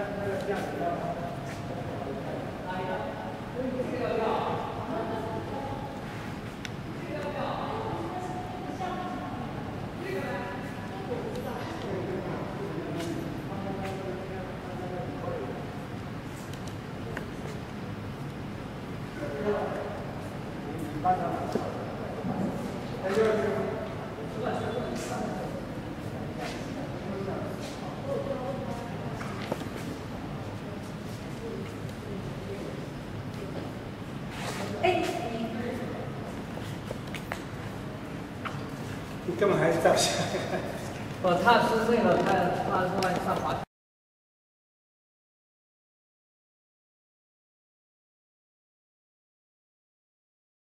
Gracias. 哎，你干嘛还是照相？我他是为了他，他是为了上滑。